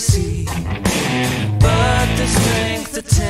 see. But the strength to tell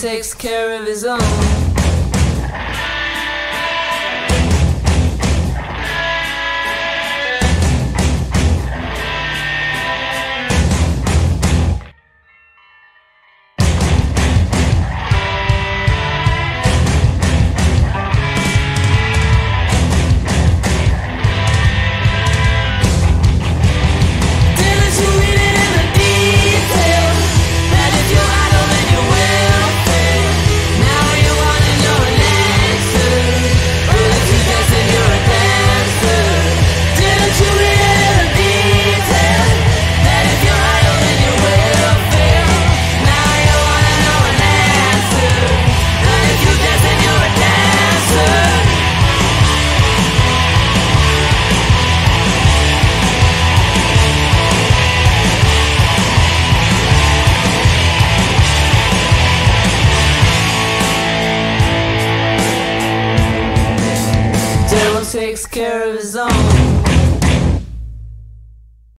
Takes care of his own. takes care of his own.